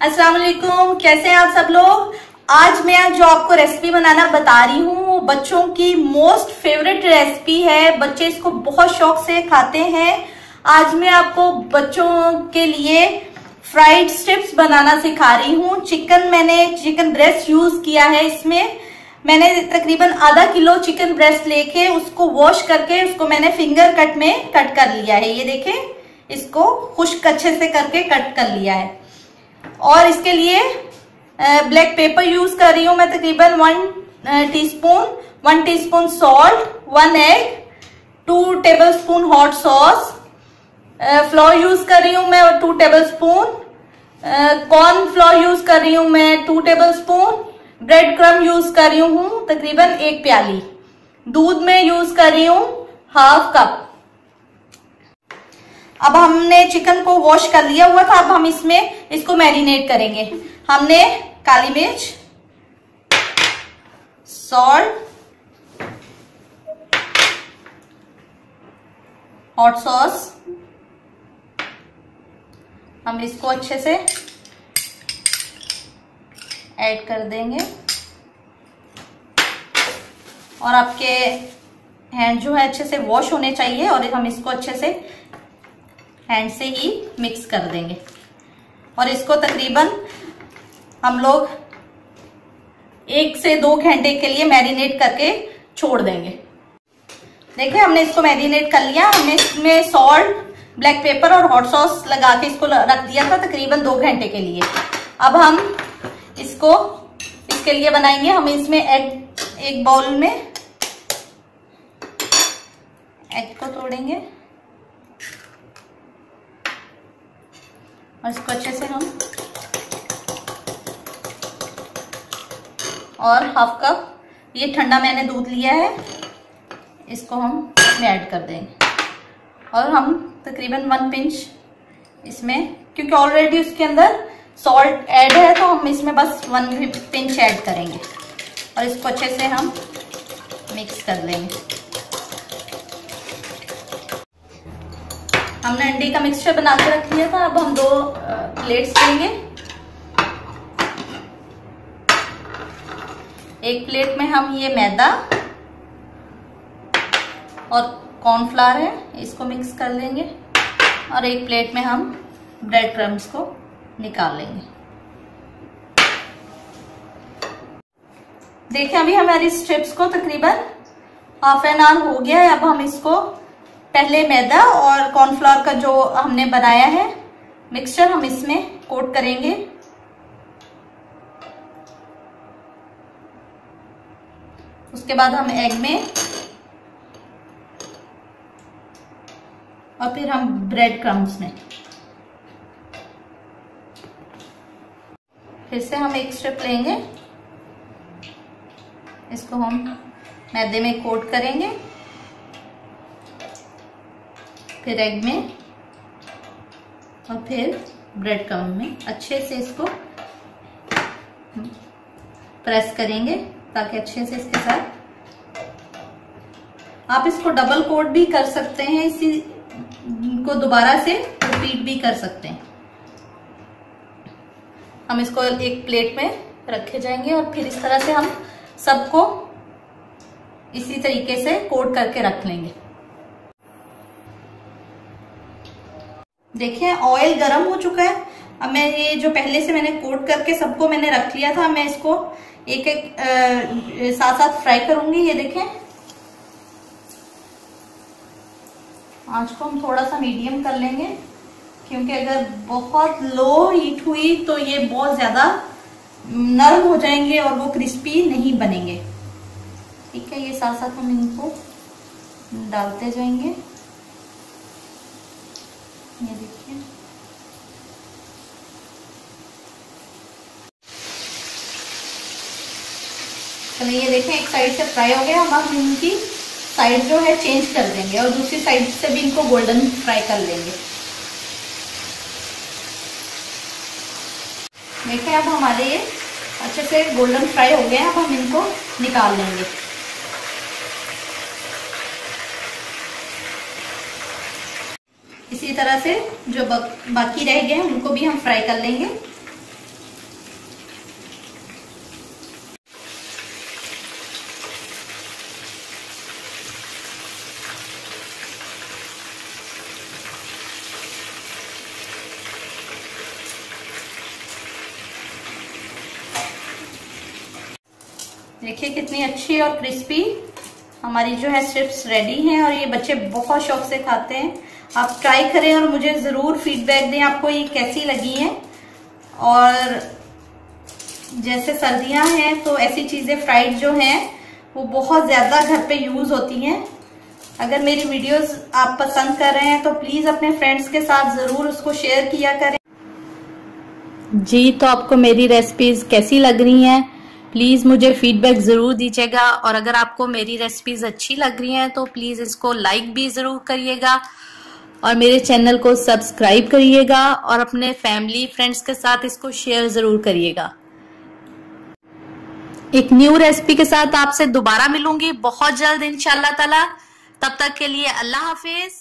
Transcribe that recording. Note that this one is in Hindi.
अस्सलाम वालेकुम कैसे हैं आप सब लोग? आज मैं जो आपको रेसिपी बनाना बता रही हूँ, वो बच्चों की मोस्ट फेवरेट रेसिपी है। बच्चे इसको बहुत शौक से खाते हैं। आज मैं आपको बच्चों के लिए फ्राइड स्ट्रिप्स बनाना सिखा रही हूँ। चिकन मैंने चिकन ब्रेस्ट यूज़ किया है इसमें। मैंने तकरीबन आधा किलो चिकन ब्रेस्ट लेके उसको वॉश करके, उसको मैंने फिंगर कट में कट कर लिया है। ये देखें, इसको खुश्क अच्छे से करके कट कर लिया है। और इसके लिए ब्लैक पेपर यूज़ कर रही हूँ मैं तकरीबन one teaspoon one teaspoon salt one egg two tablespoon hot sauce flour use कर रही हूँ मैं two tablespoon corn flour use कर रही हूँ मैं two tablespoon bread crumb use कर रही हूँ तकरीबन एक प्याली। दूध में यूज़ कर रही हूँ हाफ़ कप अब हमने चिकन को वॉश कर लिया हुआ था, अब हम इसमें इसको मैरिनेट करेंगे। हमने काली मिर्च सॉल्ट हॉट सॉस हम इसको अच्छे से ऐड कर देंगे। और आपके हैंड जो है अच्छे से वॉश होने चाहिए और हम इसको अच्छे से हैंड से ही मिक्स कर देंगे। और इसको तकरीबन हम लोग एक से दो घंटे के लिए मैरिनेट करके छोड़ देंगे। देखिए, हमने इसको मैरिनेट कर लिया। हमने इसमें सॉल्ट ब्लैक पेपर और हॉट सॉस लगा के इसको रख दिया था तकरीबन दो घंटे के लिए। अब हम इसको, इसके लिए बनाएँगे। हम इसमें एग एक बाउल में एग को तोड़ेंगे। और इसको अच्छे से हम और हाफ़ कप ये ठंडा मैंने दूध लिया है, इसको हम इसमें ऐड कर देंगे। और हम तकरीबन वन पिंच इसमें, क्योंकि ऑलरेडी उसके अंदर सॉल्ट ऐड है तो हम इसमें बस वन पिंच ऐड करेंगे। और इसको अच्छे से हम मिक्स कर लेंगे। हमने अंडे का मिक्सचर बना के रख लिया था, अब हम दो प्लेट्स लेंगे। एक प्लेट में हम ये मैदा और कॉर्नफ्लावर है, इसको मिक्स कर लेंगे और एक प्लेट में हम ब्रेड क्रम्स को निकाल लेंगे। देखिए अभी हमारी स्ट्रिप्स को तकरीबन हाफ़ एन आवर हो गया है, अब हम इसको पहले मैदा और कॉर्नफ्लावर का जो हमने बनाया है मिक्सचर हम इसमें कोट करेंगे। उसके बाद हम एग में और फिर हम ब्रेड क्रम्स में। फिर से हम एक स्ट्रिप लेंगे। इसको हम मैदे में कोट करेंगे। फिर एग में और फिर ब्रेड क्रम में। अच्छे से इसको प्रेस करेंगे ताकि अच्छे से इसके साथ आप इसको डबल कोट भी कर सकते हैं, इसी को दोबारा से रिपीट भी कर सकते हैं। हम इसको एक प्लेट में रखे जाएँगे और फिर इस तरह से हम सबको इसी तरीके से कोट करके रख लेंगे। देखिए ऑयल गर्म हो चुका है। अब मैं ये जो पहले से मैंने कोट करके सबको मैंने रख लिया था मैं इसको एक एक आ, साथ साथ फ्राई करूँगी ये देखें। आँच को हम थोड़ा सा मीडियम कर लेंगे क्योंकि अगर बहुत लो हीट हुई तो ये बहुत ज़्यादा नरम हो जाएँगे और वो क्रिस्पी नहीं बनेंगे। ठीक है ये साथ साथ हम इनको डालते जाएँगे। ये देखिए। चलो ये देखें, एक साइड से फ्राई हो गया। अब हम इनकी साइड जो है चेंज कर देंगे और दूसरी साइड से भी इनको गोल्डन फ्राई कर लेंगे। देखें अब हमारे ये अच्छे से गोल्डन फ्राई हो गए। हैं अब हम इनको निकाल लेंगे। तरह से जो बाकी रह गए हैं, उनको भी हम फ्राई कर लेंगे। देखिए कितनी अच्छी और क्रिस्पी हमारी जो है स्ट्रिप्स रेडी हैं और ये बच्चे बहुत शौक से खाते हैं। आप ट्राई करें और मुझे ज़रूर फीडबैक दें आपको ये कैसी लगी है। और जैसे सर्दियाँ हैं तो ऐसी चीज़ें फ्राइड जो हैं, वो बहुत ज़्यादा घर पे यूज़ होती हैं। अगर मेरी वीडियोस आप पसंद कर रहे हैं तो प्लीज़ अपने फ्रेंड्स के साथ ज़रूर उसको शेयर किया करें। जी तो आपको मेरी रेसिपीज़ कैसी लग रही हैं? प्लीज़ मुझे फीडबैक ज़रूर दीजिएगा। और अगर आपको मेरी रेसिपीज़ अच्छी लग रही हैं तो प्लीज़ इसको लाइक भी ज़रूर करिएगा। और मेरे चैनल को सब्सक्राइब करिएगा और अपने फैमिली फ्रेंड्स के साथ इसको शेयर ज़रूर करिएगा। एक न्यू रेसिपी के साथ आपसे दोबारा मिलूँगी। बहुत जल्द इंशाल्लाह ताला। तब तक के लिए अल्लाह हाफिज।